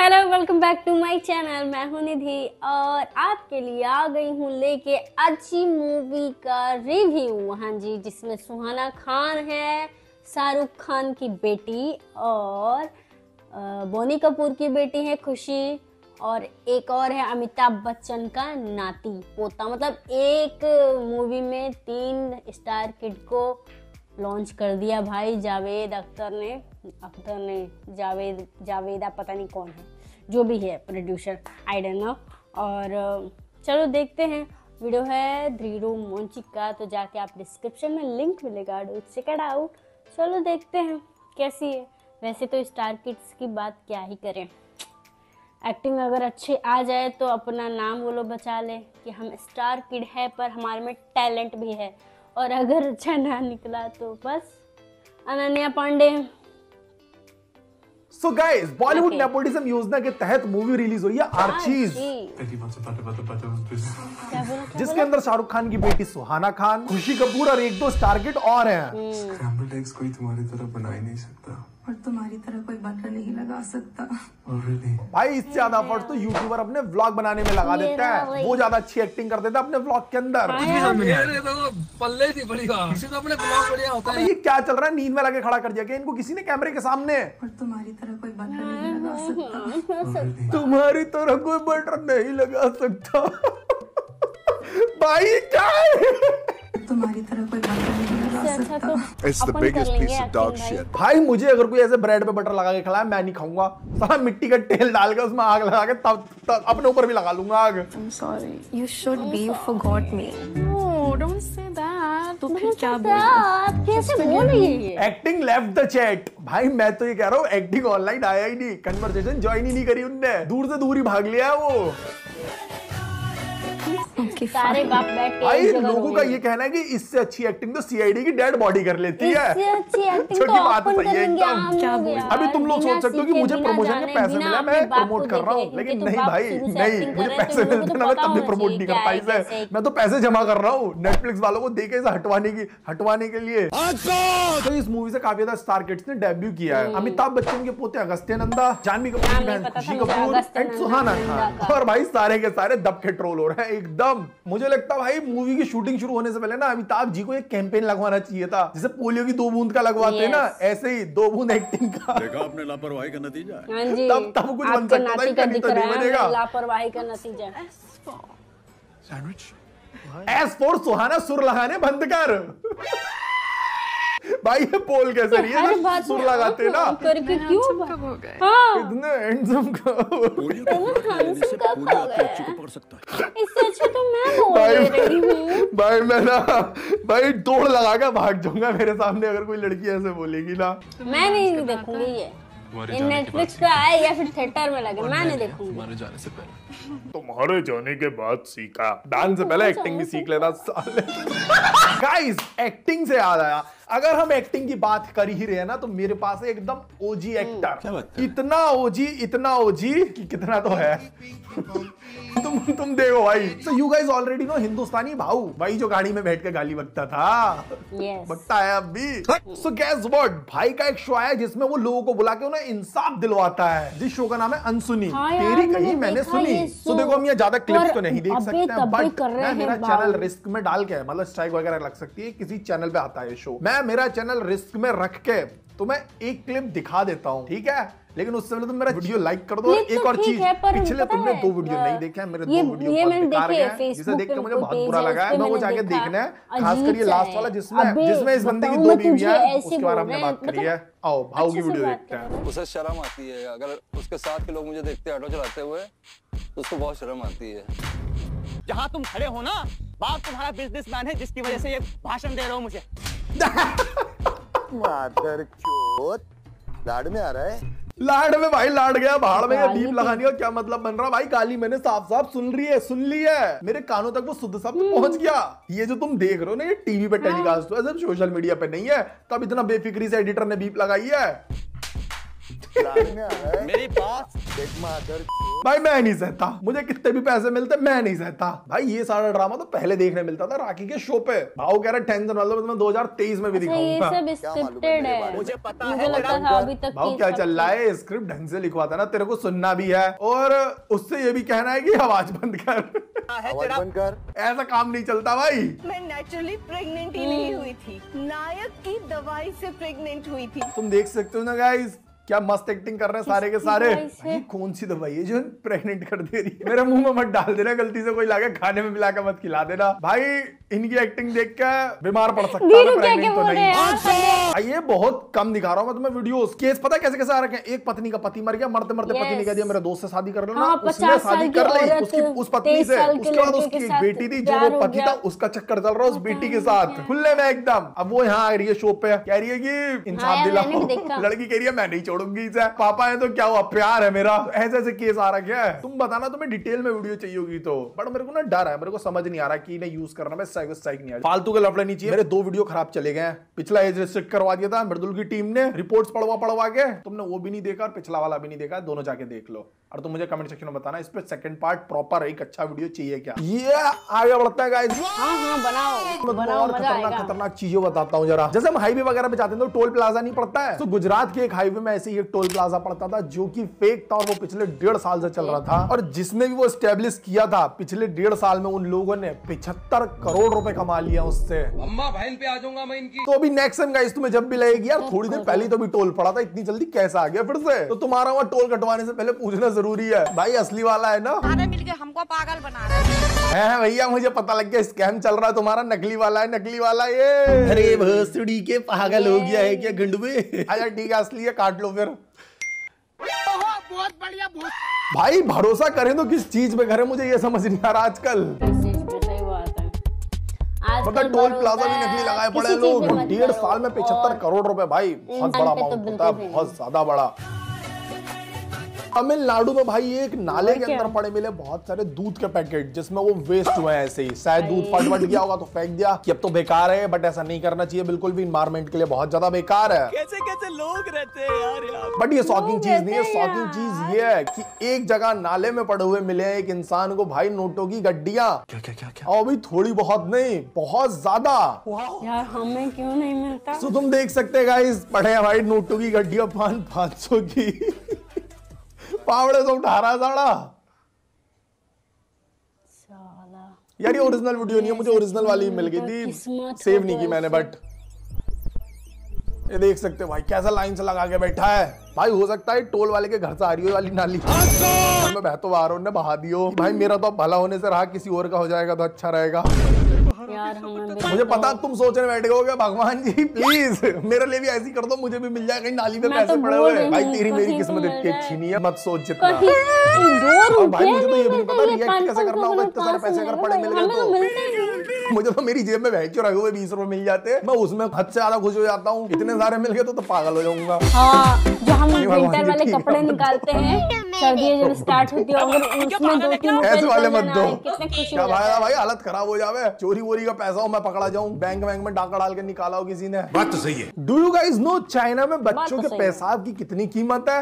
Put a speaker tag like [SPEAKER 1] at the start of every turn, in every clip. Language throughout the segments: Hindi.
[SPEAKER 1] Hello welcome back to my channel मैं हूँ निधि और आपके लिए आ गई हूँ लेके अच्छी मूवी का रिव्यू हाँ जी, जिसमें सुहाना खान है, शाहरुख खान की बेटी और बोनी कपूर की बेटी है खुशी और एक और है अमिताभ बच्चन का नाती पोता। मतलब एक मूवी में तीन स्टार किड को लॉन्च कर दिया भाई जावेद अख्तर ने अख्तर ने, जावेद, जावेदा पता नहीं कौन है, जो भी है प्रोड्यूसर आई डोंट नो और, चलो देखते हैं, वीडियो है ध्रीरो मोन्चिक का तो जाके आप डिस्क्रिप्शन में लिंक मिलेगा डू चेक इट आउट चलो देखते हैं, कैसी है? वैसे तो स्टार किड्स की बात क्या ही करें। एक्टिंग अगर अच्छी आ जाए तो अपना नाम वो लोग बचा ले कि हम स्टार किड है, पर हमारे में टैलेंट भी है। और अगर अच्छा ना निकला तो बस। Ananya Pandey.
[SPEAKER 2] So guys Bollywood nepotism योजना के तहत मूवी रिलीज़ हुई है आर्चीज
[SPEAKER 1] जी,
[SPEAKER 3] पहली बात से पता पता पता उस पे
[SPEAKER 1] क्या बोला क्या
[SPEAKER 2] जिसके अंदर शाहरुख खान की बेटी सुहाना खान खुशी कपूर और एक दो स्टारगेट और हैं।
[SPEAKER 3] स्क्रैम्बल्ड एग्स कोई तुम्हारी तरह बना ही नहीं सकता।
[SPEAKER 4] और तुम्हारी तरह कोई बटन नहीं लगा सकता।
[SPEAKER 2] भाई इससे ज़्यादा एफर्ट तो यूट्यूबर अपने व्लॉग बनाने में लगा देते हैं। वो ज़्यादा अच्छी एक्टिंग कर देता है अपने व्लॉग के अंदर।
[SPEAKER 5] तो ही। तो अपने ब्लॉग बढ़िया होता
[SPEAKER 2] अबे ये क्या चल रहा है? नींद में लगे खड़ा कर दिया इनको किसी ने कैमरे के सामने?
[SPEAKER 4] और तुम्हारी तरह कोई बटन नहीं लगा सकता।
[SPEAKER 2] तुम्हारी तरह कोई बटन नहीं लगा सकता। भाई क्या
[SPEAKER 4] तुम्हारी तरह कोई बटन
[SPEAKER 1] अच्छा
[SPEAKER 4] सकता
[SPEAKER 1] तो कर
[SPEAKER 6] biggest
[SPEAKER 1] लेंगे
[SPEAKER 6] piece of
[SPEAKER 1] acting
[SPEAKER 6] dog
[SPEAKER 1] भाई।
[SPEAKER 2] मुझे अगर कोई ऐसे ब्रेड पे बटर लगा के खिलाए मैं नहीं खाऊँगा साला मिट्टी का तेल डाल के उसमें आग लगा के तब तब अपने ऊपर भी लगा लूँगा आग
[SPEAKER 7] I'm sorry. You should be. You forgot me. No, don't say that. तो फिर क्या बोल
[SPEAKER 1] कैसे बोल रही है
[SPEAKER 2] एक्टिंग लेफ़्ट द चैट भाई मैं तो ये कह रहा हूँ एक्टिंग ऑनलाइन आया ही नहीं कन्वर्सेशन ज्वाइन ही नहीं करी उनने दूर से दूर ही भाग लिया है वो
[SPEAKER 7] Okay,
[SPEAKER 1] सारे बाप बैठ के
[SPEAKER 2] भाई लोगों का ये कहना है कि इससे अच्छी एक्टिंग तो सीआईडी की डेड बॉडी कर लेती है।
[SPEAKER 1] इससे अच्छी एक्टिंग तो
[SPEAKER 2] बात सही है एकदम। अभी तुम लोग सोच सकते हो कि मुझे प्रमोशन के पैसे मिले मैं प्रमोट कर रहा हूँ। लेकिन नहीं
[SPEAKER 1] तो
[SPEAKER 2] भाई नहीं मुझे
[SPEAKER 1] कर हैं,
[SPEAKER 2] पैसे
[SPEAKER 1] तो
[SPEAKER 2] मिलते ना मैं तब भी प्रमोट नहीं
[SPEAKER 1] है, कैसे
[SPEAKER 2] इसे।
[SPEAKER 1] है।
[SPEAKER 2] मैं तो पैसे जमा कर रहा हूँ नेटफ्लिक्स वालों को देखे इसे हटवाने की हटवाने के लिए। तो इस मूवी से काफ़ी ज़्यादा स्टार किड्स ने डेब्यू किया है। अमिताभ बच्चन के पोते अगस्त्य नंदा जानवी कपूर की बहन खुशी कपूर एंड सुहाना खान और भाई सारे के सारे दब के ट्रोल हो रहे हैं एकदम। मुझे लगता है भाई मूवी की शूटिंग शुरू होने से पहले ना अमिताभ जी को एक कैंपेन लगवाना चाहिए था जैसे पोलियो की दो बूंद का लगवाते हैं ना ऐसे ही दो बूंद एक्टिंग का।
[SPEAKER 6] देखा आपने लापरवाही का नतीजा?
[SPEAKER 2] तब- तब कुछ बन सकता था,
[SPEAKER 1] का
[SPEAKER 2] तो नहीं बनेगा।
[SPEAKER 1] लापरवाही का नतीजा।
[SPEAKER 3] सैंडविच
[SPEAKER 2] एस फोर सुहाना सुर लगाने बंद कर। भाई ये पोल कैसे रही है
[SPEAKER 1] बात
[SPEAKER 2] सुर लगाते ना।
[SPEAKER 1] करके क्यों
[SPEAKER 7] कब हो गए?
[SPEAKER 1] हाँ।
[SPEAKER 2] इतने हैंडसम का
[SPEAKER 6] को पकड़ सकता है।
[SPEAKER 1] इससे अच्छा तो मैं बोल
[SPEAKER 2] भाई
[SPEAKER 1] रही हूँ।
[SPEAKER 2] भाई मैं ना भाई दौड़ लगा के भाग जाऊँगा मेरे सामने अगर कोई लड़की ऐसे बोलेगी ना।
[SPEAKER 1] मैं नहीं देखूँगी ये।
[SPEAKER 3] तुम्हारे
[SPEAKER 1] ये
[SPEAKER 3] जाने के
[SPEAKER 1] नेटफ्लिक्स पे आए या फिर थिएटर में लगे मैं नहीं देखूँगी।
[SPEAKER 3] तुम्हारे जाने से पहले।
[SPEAKER 2] तुम्हारे जाने के बाद सीखा। डांस से पहले एक्टिंग भी सीख लेना साले। गाइस एक्टिंग से याद आया। अगर हम एक्टिंग की बात कर ही रहे हैं ना तो मेरे पास है एकदम ओजी एक्टर इतना ओजी इतना ओजी कि कितना तो है। तुम तुम देखो भाई। So you guys already know Hindustani Bhau भाई जो गाड़ी में बैठ के गाली बकता था।
[SPEAKER 1] यस
[SPEAKER 2] बकता है अब भी। सो गैस व्हाट भाई का एक शो आया जिसमें वो लोगों को बुला के उन्हें इंसाफ दिलवाता है। जिस शो का नाम है अनसुनी।
[SPEAKER 1] हाँ
[SPEAKER 2] तेरी कहीं मैंने सुनी। तो देखो हम ये ज़्यादा क्लिप्स
[SPEAKER 1] पर
[SPEAKER 2] तो नहीं देख सकते हैं बट मेरा चैनल रिस्क में डाल के मतलब स्ट्राइक वगैरह लग सकती है किसी चैनल पे आता है शो मैं मेरा चैनल रिस्क में रख के तो मैं एक क्लिप दिखा देता हूँ ठीक है? लेकिन उससे पहले तुम मेरा वीडियो लाइक कर दो एक
[SPEAKER 1] तो
[SPEAKER 2] और चीज़ पिछले तुमने दो वीडियो नहीं देखे मेरे दो वीडियो बेकार
[SPEAKER 1] हैं,
[SPEAKER 2] जिसे देख के मुझे बहुत बुरा लगा है मैं वो जाके देखना है खास कर ये लास्ट वाला जिसमें जिसमें इस बंदे की दो बीवियाँ हैं उसके बारे में हमने बात करी है आओ भाव की वीडियो देखते हैं।
[SPEAKER 8] उसे शर्म आती है अगर उसके साथ के लोग मुझे देखते हैं ऑटो चलाते हुए तो उसको बहुत शर्म आती है।
[SPEAKER 9] जहाँ तुम खड़े हो ना बाप तुम्हारा बिजनेसमैन है जिसकी वजह से ये भाषण दे रहे हो मुझे।
[SPEAKER 6] मादर चोत लाड में आ रहा है।
[SPEAKER 2] लाड में भाई लाड गया भाड़ में
[SPEAKER 1] तो-
[SPEAKER 2] लगाने का क्या मतलब बन रहा? भाई गाली मैंने साफ़ साफ़ सुन रही है सुन ली है। मेरे कानों तक वो शुद्ध शब्द पहुँच गया। ये जो तुम देख रहे हो ना ये टीवी पे टेलीकास्ट हुआ है, सोशल मीडिया पे नहीं है। तब इतना बेफिक्री से एडिटर ने बीप लगाई है
[SPEAKER 6] है।
[SPEAKER 9] मेरी बात
[SPEAKER 2] भाई मैं नहीं सहता। मुझे कितने भी पैसे मिलते मैं नहीं सहता। भाई ये सारा ड्रामा तो पहले देखने मिलता था राखी के शो पे। भाव कह रहा टेंशन वाला मैं 2023 में भी
[SPEAKER 1] अच्छा
[SPEAKER 2] दिखाऊँगा।
[SPEAKER 1] है
[SPEAKER 9] मुझे पता है
[SPEAKER 2] भाव क्या चल रहा है। स्क्रिप्ट ढंग से लिखवाता ना तेरे को सुनना भी है और उससे ये भी कहना है की आवाज़ बंद कर।
[SPEAKER 9] है तेरा
[SPEAKER 2] ऐसा काम नहीं चलता भाई।
[SPEAKER 10] मैं नेचुरली प्रेग्नेंट ही नहीं हुई थी। नायक की दवाई से प्रेग्नेंट हुई थी।
[SPEAKER 2] तुम देख सकते हो ना गाइस क्या मस्त एक्टिंग कर रहे हैं सारे के सारे? भाई कौन सी दवाई है जो प्रेग्नेंट कर दे रही है? मेरे मुँह में मत डाल देना गलती से कोई लागे खाने में मिलाकर मत खिला देना। भाई इनकी एक्टिंग देख के बीमार पड़ सकता है
[SPEAKER 1] क्या क्या
[SPEAKER 2] तो नहीं।
[SPEAKER 1] हैं?
[SPEAKER 2] ये बहुत कम दिखा रहा हूँ मैं तुम्हें वीडियो केस पता है कैसे कैसे आ रखे हैं? एक पत्नी का पति मर गया मरते मरते पति ने कह दिया मेरे दोस्त से शादी कर लो ना
[SPEAKER 1] हाँ,
[SPEAKER 2] उसने शादी कर ली उसकी उस पत्नी से। उसके बाद उसकी एक बेटी थी जो वो पति था उसका चक्कर चल रहा है उस बेटी के साथ। खुले में एकदम। अब वो यहाँ आ रही है शो पे। कह रही है कि इंसाफ दिलाओ लड़की कह रही है मैं नहीं छोड़ूँगी इसे। पापा है तो क्या हुआ? प्यार है मेरा। ऐसे ऐसे केस आ रखे है। तुम बताना तुम्हें डिटेल में वीडियो चाहिए होगी तो। बट मेरे को ना डर है मेरे को समझ नहीं आ रहा की इन्हें यूज़ करना। मैं साइको स्ट्राइक नहीं आ फालतू के लफड़े नहीं चाहिए। मेरे दो वीडियो खराब चले गए पिछला एज रिस्ट्रिक्ट करवा दिया था मृदुल की टीम ने। रिपोर्ट्स पढ़वा पढ़वा के। तुमने वो भी नहीं देखा और पिछला वाला भी नहीं देखा। दोनों जाके देख लो। और तुम मुझे कमेंट सेक्शन में बताना इस पे सेकंड पार्ट प्रॉपर एक अच्छा वीडियो चाहिए क्या? ये आगे बढ़ता है गाइस
[SPEAKER 1] हाँ हाँ बनाओ। बनाओ
[SPEAKER 2] और खतरनाक खतरनाक चीज़ें बताता हूँ जरा। जैसे हम हाईवे वगैरह पे जाते हैं तो टोल प्लाजा नहीं पड़ता है। तो गुजरात के एक हाईवे में ऐसे ही एक टोल प्लाजा पड़ता था जो की फेक था और वो पिछले डेढ़ साल से चल रहा था। और जिसने भी वो स्टेब्लिश किया था पिछले डेढ़ साल में उन लोगों ने पिछहत्तर करोड़ रूपए कमा लिया उससे।
[SPEAKER 5] अम्मा बहन पे आ जाऊँगा मैं इनकी।
[SPEAKER 2] तो अभी नेक्स्ट टाइम गाइस तुम्हें जब भी लगेगी यार थोड़ी देर पहले तो भी टोल पड़ा था इतनी जल्दी कैसा आ गया? फिर से। तो तुम्हारा वहाँ टोल कटवाने से पहले पूछना ज़रूरी है। भाई असली वाला है ना।
[SPEAKER 10] सारे मिलके हमको पागल बना रहे हैं।
[SPEAKER 2] है भैया मुझे पता लग गया स्कैम चल रहा है तुम्हारा। नकली वाला है नकली वाला ये। अरे भोसड़ी के पागल हो गया है क्या गंडवे अच्छा ठीक है असली है काट लो फिर। भाई भरोसा करें तो किस चीज़ पे करें मुझे ये समझ नहीं आ रहा आजकल। पता टोल प्लाजा भी नकली लगाए पड़े लोग। डेढ़ साल में पिछहत्तर करोड़ रुपए भाई बहुत बड़ा
[SPEAKER 1] तो
[SPEAKER 2] अमाउंट होता है। बहुत ज़्यादा बड़ा। तमिलनाडु में भाई एक नाले के अंदर पड़े मिले बहुत सारे दूध के पैकेट जिसमें वो वेस्ट हुए हैं ऐसे ही। शायद दूध फट फट गया होगा तो फेंक दिया कि अब तो बेकार है बट ऐसा नहीं करना चाहिए बिल्कुल भी इन्वायरमेंट के लिए बहुत ज़्यादा बेकार है।
[SPEAKER 9] कैसे कैसे लोग रहते हैं यार यार
[SPEAKER 2] बट ये शॉकिंग चीज़ नहीं है शॉकिंग चीज़ ये है कि एक जगह नाले में पड़े हुए मिले हैं एक इंसान को भाई नोटों की गड्डिया।
[SPEAKER 3] क्या क्या क्या क्या?
[SPEAKER 2] और अभी थोड़ी बहुत नहीं बहुत ज़्यादा।
[SPEAKER 1] यार हमें क्यों नहीं मिलता?
[SPEAKER 2] तो तुम देख सकते हैं गाइस पढ़े हैं भाई नोटों की गड्डिया पान पाँच सौ की। पावड़े से उठा रहा साड़ा
[SPEAKER 1] साला.
[SPEAKER 2] यार ये ओरिजिनल वीडियो नहीं है मुझे ओरिजिनल वाली मिल गई थी। सेव नहीं की मैंने बट ये देख सकते हो भाई कैसा लाइन से लगा के बैठा है। भाई हो सकता है टोल वाले के घर से आ रही हो वाली नाली। मैं बह तो आ रहा हूँ बहा दियो। भाई मेरा तो भला होने से रहा किसी और का हो जाएगा तो अच्छा रहेगा।
[SPEAKER 1] यार
[SPEAKER 2] मुझे पता तुम सोचने बैठे हो भगवान जी प्लीज़ मेरे लिए भी ऐसी कर दो मुझे भी मिल जाए कहीं नाली में पैसे
[SPEAKER 1] तो
[SPEAKER 2] पड़े हुए भाई तेरी मेरी
[SPEAKER 1] तो
[SPEAKER 2] किस्मत इतनी अच्छी नहीं है मत सोच जितना। भाई मुझे तो ये भी नहीं पता रिएक्ट कैसे करना होगा इतने सारे पैसे अगर पड़े मिल गए
[SPEAKER 1] तो
[SPEAKER 2] तो। मुझे तो मेरी जेब में भैंस रखे हुए बीस रुपए मिल जाते मैं उसमें हद से ज़्यादा खुश हो जाता हूँ। इतने सारे मिल गए तो, तो पागल हो जाऊँगा।
[SPEAKER 1] हाँ जो हम विंटर वाले कपड़े निकालते हैं सर्दियाँ जब स्टार्ट होती है अगर उसमें दो तीन
[SPEAKER 2] ऐसे वाले मत दो
[SPEAKER 1] है, कितने खुशी
[SPEAKER 2] क्या
[SPEAKER 1] हो
[SPEAKER 2] भाई
[SPEAKER 1] है
[SPEAKER 2] भाई हालत खराब हो जावे चोरी वोरी का पैसा हो मैं पकड़ा जाऊँ बैंक बैंक में डाका डाल के निकाला हो किसी ने
[SPEAKER 3] बात तो सही है
[SPEAKER 2] do you guys know China में बच्चों
[SPEAKER 1] तो
[SPEAKER 2] के
[SPEAKER 1] है।
[SPEAKER 2] पेशाब की कितनी कीमत है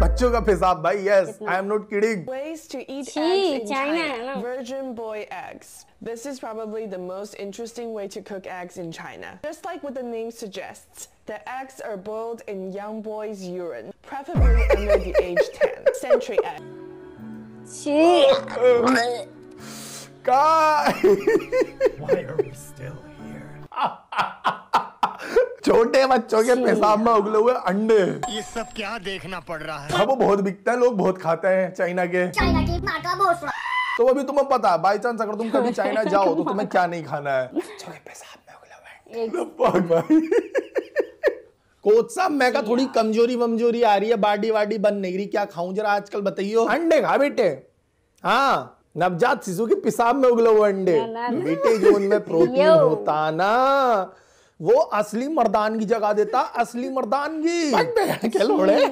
[SPEAKER 2] बच्चों का पेशाब भाई yes I am not kidding
[SPEAKER 10] Ways to eat
[SPEAKER 1] छी,
[SPEAKER 10] eggs in
[SPEAKER 1] China,
[SPEAKER 10] China.
[SPEAKER 1] no.
[SPEAKER 10] Virgin boy eggs. This is probably the most interesting way to cook eggs in China. Just like what the name suggests, the eggs are boiled in young boys' urine, preferably under the age 10. Century egg.
[SPEAKER 1] छी
[SPEAKER 2] का छोटे बच्चों के पेशाब में उगले हुए अंडे।
[SPEAKER 6] ये सब क्या देखना पड़ रहा है?
[SPEAKER 2] हाँ वो बहुत बिकता है लोग बहुत खाते हैं चाइना के।
[SPEAKER 4] चाइना की
[SPEAKER 2] तो अभी तुम्हें पता है बाई चांस अगर तुम कभी चाइना जाओ तो तुम्हें क्या नहीं खाना है? के पेशाब में उगले हुए अंडे। भाई। कोच साहब मैं का थोड़ी कमज़ोरी वमजोरी आ रही है बाडी वाडी बन नहीं रही क्या खाऊं? जरा आजकल बताइयो अंडे खा बेटे। हाँ नवजात शिशु के पेशाब में उगले हुए अंडे। बेटे जो उनमें प्रोटीन होता ना वो असली मर्दानगी जगा देता असली मर्दानगी क्या लोड़े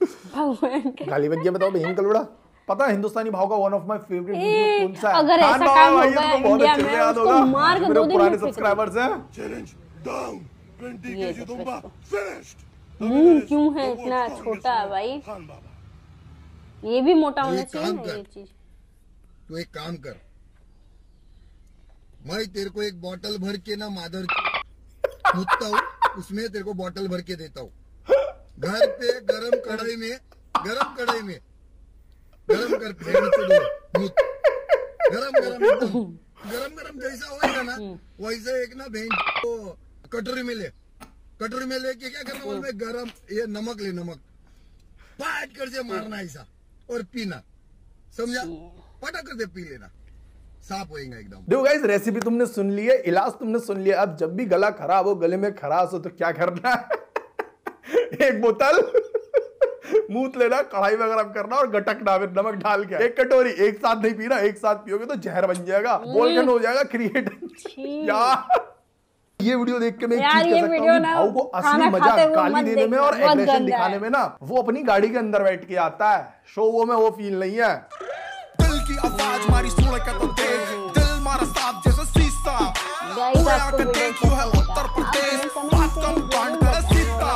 [SPEAKER 1] भगवान के
[SPEAKER 2] गाली गया बताओ बहन कलुड़ा पता है हिंदुस्तानी भाव का वन ऑफ़ माय फेवरेट कौन सा है?
[SPEAKER 1] अगर ऐसा काम
[SPEAKER 2] भाई,
[SPEAKER 1] होगा
[SPEAKER 2] तो बहुत
[SPEAKER 1] इंडिया
[SPEAKER 2] अच्छे
[SPEAKER 1] में,
[SPEAKER 2] से याद
[SPEAKER 1] उसको
[SPEAKER 2] होगा।
[SPEAKER 1] मार के दो दिन
[SPEAKER 2] पुराने सब्सक्राइबर्स हैं।
[SPEAKER 3] चैलेंज डाउन 20
[SPEAKER 1] ये तो मुँह क्यों है इतना छोटा भाई? ये भी मोटा होना चाहिए ना ये चीज़।
[SPEAKER 3] तू एक काम कर। मैं तेरे को एक बोतल भर के ना मादर मुतता हूँ उसमें तेरे को बोतल भर के देता हूँ। घर पे गरम कढ़ाई में गरम कढ़ाई में गरम कर दो गरम गरम गरम। गरम जैसा होएगा ना वैसे एक ना भेड़ को कटोरी में ले। कटोरी में लेके क्या करना बोल में गरम ये नमक ले नमक। पाट कर से मारना ऐसा। और पीना। समझा? पटक कर दे पी लेना। साफ़ होएगा एकदम।
[SPEAKER 2] देखो गाइस रेसिपी तुमने सुन ली है इलाज तुमने सुन लिया। अब जब भी गला खराब हो गले में खराश हो तो क्या करना है? एक बोतल मूत लेना कढ़ाई में गरम करना और गटकना फिर नमक डाल के। एक कटोरी एक साथ नहीं पीना एक साथ पियोगे तो जहर बन जाएगा बोलकन हो जाएगा क्रिएट यार। ये वीडियो देख के मैं एक
[SPEAKER 1] यार,
[SPEAKER 2] चीज़
[SPEAKER 1] ये
[SPEAKER 2] कह सकता
[SPEAKER 1] वीडियो
[SPEAKER 2] हूँ
[SPEAKER 1] ना
[SPEAKER 2] भाव को असली मज़ा गाली देने में और एग्रेशन दिखाने में ना वो अपनी गाड़ी के अंदर बैठ के आता है। शो वो में वो फील नहीं है।
[SPEAKER 6] दिल की आवाज़ मारी सुन के तो देख दिल मारा साफ़ जैसा शीशा
[SPEAKER 1] गाइस आपको
[SPEAKER 6] के
[SPEAKER 1] वीडियो
[SPEAKER 6] देख
[SPEAKER 1] कैसा
[SPEAKER 6] जो है उत्तर प्रदेश बात कम कांड कर सीता।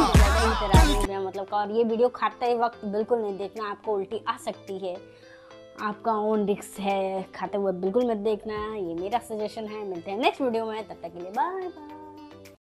[SPEAKER 1] मतलब और ये वीडियो खाते वक्त बिल्कुल नहीं देखना आपको उल्टी आ सकती है। आपका ओन रिक्स है खाते हुए बिल्कुल मत देखना। ये मेरा सजेशन है। मिलते हैं नेक्स्ट वीडियो में तब तक के लिए बाय बाय